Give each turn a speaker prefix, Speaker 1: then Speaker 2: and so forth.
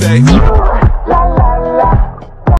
Speaker 1: say.